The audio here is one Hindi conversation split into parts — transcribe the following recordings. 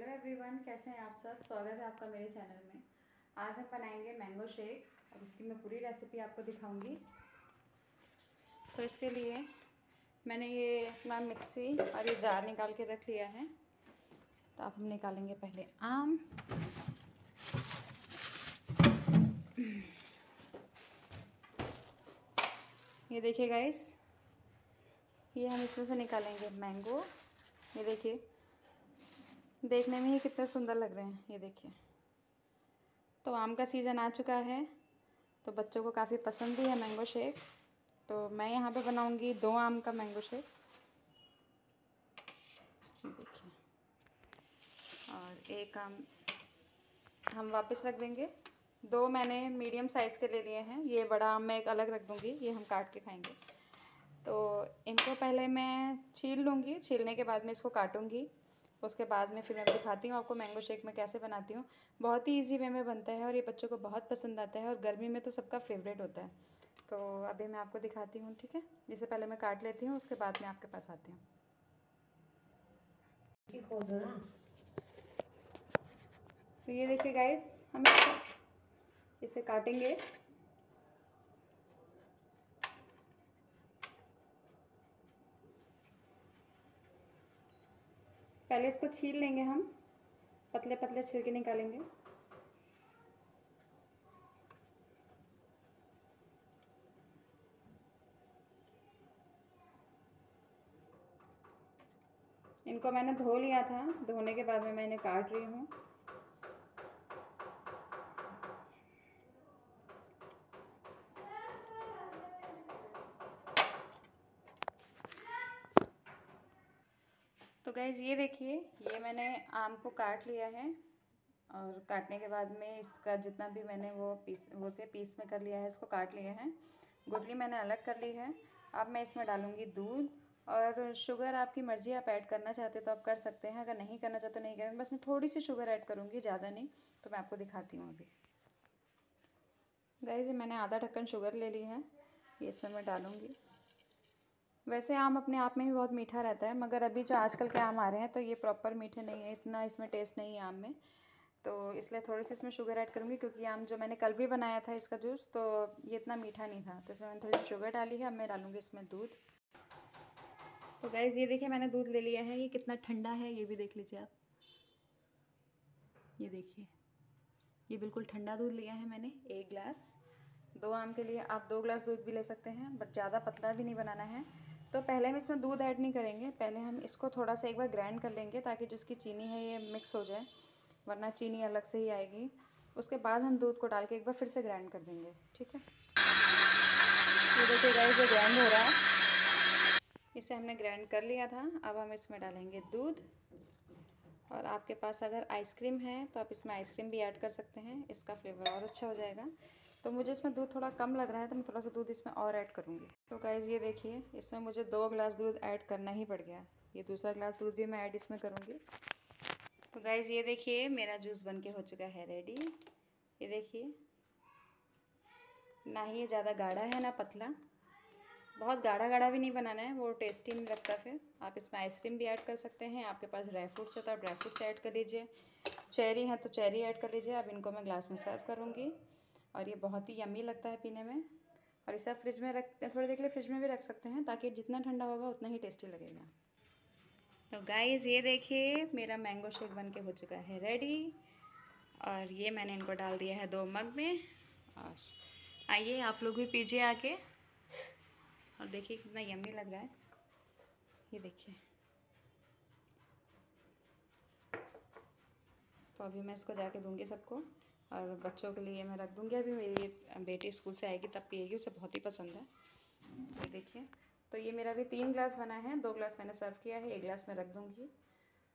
हेलो एवरीवन, कैसे हैं आप सब? स्वागत है आपका मेरे चैनल में। आज हम बनाएँगे मैंगो शेक। और उसकी मैं पूरी रेसिपी आपको दिखाऊँगी। तो इसके लिए मैंने ये अपना मिक्सी और ये जार निकाल के रख लिया है। तो आप हम निकालेंगे पहले आम। ये देखिए गाइस ये हम इसमें से निकालेंगे मैंगो। ये देखिए। देखने में ही कितने सुंदर लग रहे हैं, ये देखिए। तो आम का सीज़न आ चुका है तो बच्चों को काफ़ी पसंद भी है मैंगो शेक तो मैं यहाँ पे बनाऊँगी दो आम का मैंगो शेक देखिए, और एक आम हम वापस रख देंगे। दो मैंने मीडियम साइज़ के ले लिए हैं, ये बड़ा आम मैं एक अलग रख दूँगी, ये हम काट के खाएँगे। तो इनको पहले मैं छील लूँगी, छीलने के बाद मैं इसको काटूँगी। उसके बाद में फिर मैं दिखाती हूँ आपको मैंगो शेक मैं कैसे बनाती हूँ। बहुत ही इजी वे में बनता है और ये बच्चों को बहुत पसंद आता है और गर्मी में तो सबका फेवरेट होता है। तो अभी मैं आपको दिखाती हूँ, ठीक है? जिसे पहले मैं काट लेती हूँ, उसके बाद में आपके पास आती हूँ। तो ये देखिए गाइस हम इसे काटेंगे। पहले इसको छील लेंगे हम। पतले पतले छिलके निकालेंगे। इनको मैंने धो लिया था। धोने के बाद में मैं इन्हें काट रही हूँ। तो गैज़ ये देखिए, ये मैंने आम को काट लिया है और काटने के बाद में इसका जितना भी मैंने वो पीस, वो थे, पीस में कर लिया है, इसको काट लिया है। गुटली मैंने अलग कर ली है। अब मैं इसमें डालूँगी दूध और शुगर आपकी मर्ज़ी, आप ऐड करना चाहते तो आप कर सकते हैं, अगर नहीं करना चाहते तो नहीं करें बस मैं थोड़ी सी शुगर ऐड करूँगी, ज़्यादा नहीं तो मैं आपको दिखाती हूँ अभी। गई मैंने आधा ढक्कन शुगर ले ली है, ये इसमें मैं डालूँगी। वैसे आम अपने आप में ही बहुत मीठा रहता है, मगर अभी जो आजकल के आम आ रहे हैं तो ये प्रॉपर मीठे नहीं है, इतना इसमें टेस्ट नहीं है आम में। तो इसलिए थोड़ी सी इसमें शुगर ऐड करूँगी, क्योंकि आम जो मैंने कल भी बनाया था इसका जूस तो ये इतना मीठा नहीं था। तो इसमें मैंने थोड़ी सी शुगर डाली है, अब मैं डालूँगी इसमें दूध। तो गैज़ ये देखिए मैंने दूध ले लिया है, ये कितना ठंडा है, ये भी देख लीजिए आप। ये देखिए, ये बिल्कुल ठंडा दूध लिया है मैंने, एक गिलास दो आम के लिए आप दो ग्लास दूध भी ले सकते हैं बट ज़्यादा पतला भी नहीं बनाना है। तो पहले हम इसमें दूध ऐड नहीं करेंगे, पहले हम इसको थोड़ा सा एक बार ग्राइंड कर लेंगे ताकि जो इसकी चीनी है ये मिक्स हो जाए, वरना चीनी अलग से ही आएगी। उसके बाद हम दूध को डाल के एक बार फिर से ग्राइंड कर देंगे, ठीक है? ये देखिए गाइस ये ग्राइंड हो रहा है। इसे हमने ग्राइंड कर लिया था, अब हम इसमें डालेंगे दूध। और आपके पास अगर आइसक्रीम है तो आप इसमें आइसक्रीम भी ऐड कर सकते हैं, इसका फ्लेवर और अच्छा हो जाएगा। तो मुझे इसमें दूध थोड़ा कम लग रहा है तो मैं थोड़ा सा दूध इसमें और ऐड करूँगी। तो गाइज़ ये देखिए, इसमें मुझे दो गिलास दूध ऐड करना ही पड़ गया। ये दूसरा ग्लास दूध भी मैं ऐड इसमें करूँगी। तो गाइज़ ये देखिए, मेरा जूस बन के हो चुका है रेडी ये देखिए, ना ही ये ज़्यादा गाढ़ा है, ना पतला। बहुत गाढ़ा गाढ़ा भी नहीं बनाना है, वो टेस्टी नहीं लगता फिर। आप इसमें आइसक्रीम भी ऐड कर सकते हैं, आपके पास ड्राई फ्रूट्स है तो आप ड्राई फ्रूट्स ऐड कर लीजिए। चेरी है तो चेरी ऐड कर लीजिए अब इनको मैं ग्लास में सर्व करूँगी। और ये बहुत ही यमी लगता है पीने में। और इसे फ्रिज में रख थोड़ी देर के लिए फ्रिज में भी रख सकते हैं ताकि जितना ठंडा होगा उतना ही टेस्टी लगेगा। तो गाइस ये देखिए, मेरा मैंगो शेक बन के हो चुका है रेडी और ये मैंने इनको डाल दिया है दो मग में। और आइए, आप लोग भी पीजिए आके। और देखिए कितना यम्मी लग रहा है। ये देखिए। तो अभी मैं इसको जाके दूँगी सबको। और बच्चों के लिए मैं रख दूँगी। अभी मेरी बेटी स्कूल से आएगी, तब पिएगी, उसे बहुत ही पसंद है। ये देखिए तो ये मेरा भी तीन ग्लास बना है। दो ग्लास मैंने सर्व किया है, एक ग्लास मैं रख दूँगी।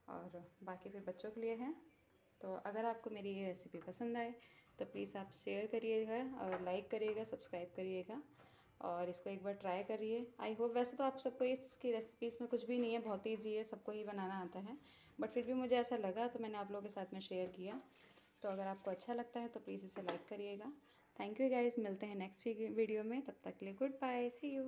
और बाकी फिर बच्चों के लिए हैं। तो अगर आपको मेरी ये रेसिपी पसंद आए तो प्लीज़ आप शेयर करिएगा और लाइक करिएगा सब्सक्राइब करिएगा। और इसको एक बार ट्राई करिए। आई होप वैसे तो आप सबको इसकी रेसिपीज़ में कुछ भी नहीं है, बहुत ईजी है, सबको ही बनाना आता है। बट फिर भी मुझे ऐसा लगा तो मैंने आप लोगों के साथ में शेयर किया। तो अगर आपको अच्छा लगता है तो प्लीज़ इसे लाइक करिएगा। थैंक यू गाइज़ मिलते हैं नेक्स्ट वीडियो में, तब तक के लिए गुड बाय सी यू